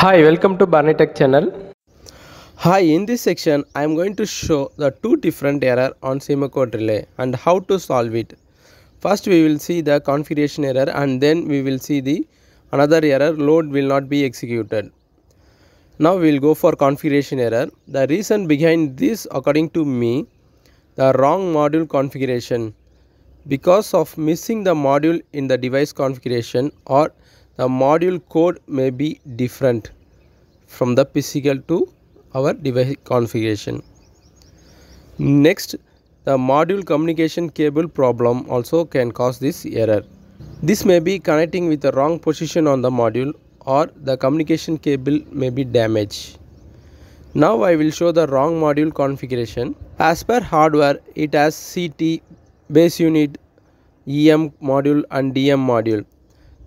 Hi, welcome to Barani Tech channel. Hi, in this section I am going to show the two different error on Simocode relay and how to solve it. First we will see the configuration error and then we will see the another error load will not be executed. Now we will go for configuration error. The reason behind this according to me the wrong module configuration because of missing the module in the device configuration or the module code may be different from the physical to our device configuration. Next, the module communication cable problem also can cause this error. This may be connecting with the wrong position on the module or the communication cable may be damaged. Now I will show the wrong module configuration. As per hardware, it has CT, base unit, EM module and DM module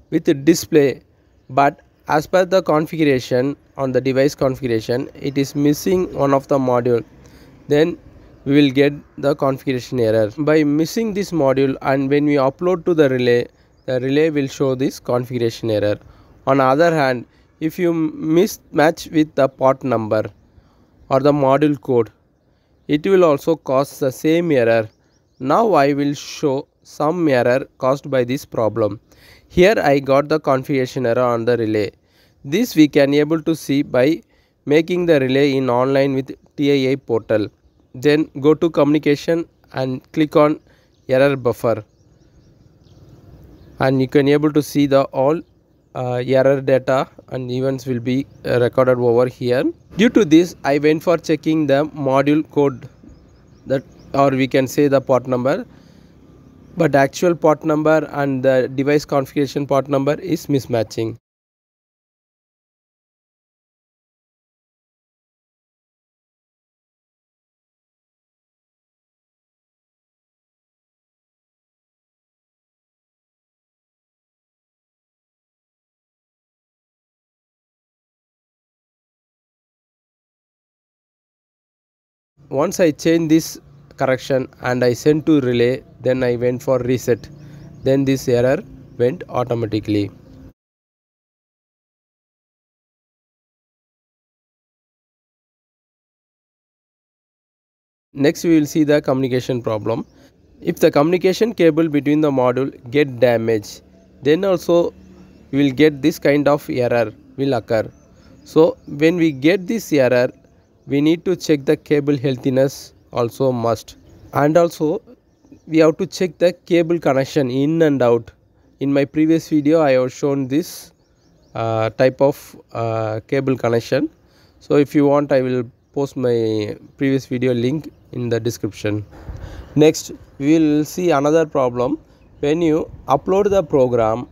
with display. But as per the configuration on the device configuration it is missing one of the module. Then we will get the configuration error. By missing this module and when we upload to the relay the relay will show this configuration error. On the other hand if you mismatch with the port number or the module code it will also cause the same error now i will show some error caused by this problem here I got the configuration error on the relay. This we can able to see by making the relay in online with TIA portal. Then go to communication and click on error buffer and you can able to see the all uh, error data and events will be uh, recorded over here. Due to this I went for checking the module code that or we can say the port number but actual port number and the device configuration port number is mismatching. Once I change this correction and I sent to relay then I went for reset then this error went automatically. Next we will see the communication problem. If the communication cable between the module get damaged then also we will get this kind of error will occur. So when we get this error we need to check the cable healthiness also must. And also we have to check the cable connection in and out. In my previous video I have shown this uh, type of uh, cable connection. So if you want I will post my previous video link in the description. Next we will see another problem. When you upload the program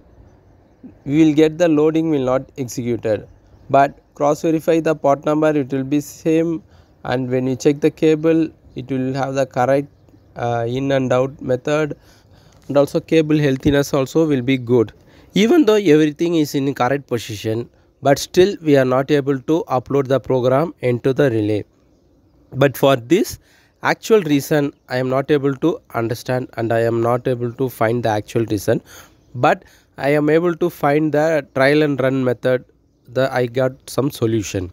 we will get the loading will not executed. But cross verify the port number it will be same. And when you check the cable it will have the correct uh, in and out method. And also cable healthiness also will be good. Even though everything is in correct position but still we are not able to upload the program into the relay. But for this actual reason i am not able to understand and i am not able to find the actual reason. But i am able to find the trial and run method the i got some solution.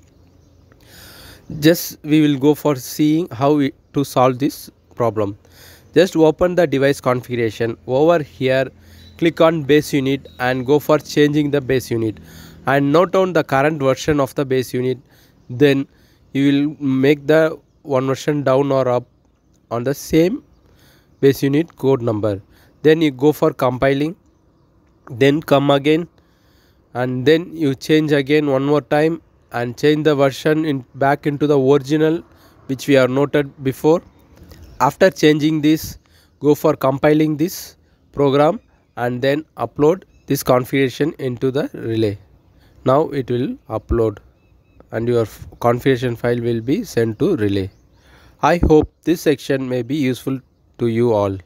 Just we will go for seeing how we, to solve this problem. Just open the device configuration. Over here click on base unit and go for changing the base unit. And note down the current version of the base unit. Then you will make the one version down or up on the same base unit code number. Then you go for compiling. Then come again. And then you change again one more time and change the version in back into the original which we have noted before after changing this go for compiling this program and then upload this configuration into the relay now it will upload and your configuration file will be sent to relay i hope this section may be useful to you all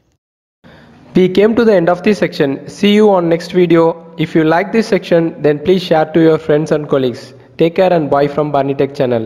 We came to the end of this section. See you on next video. If you like this section then please share to your friends and colleagues. Take care and bye from Barani Tech channel.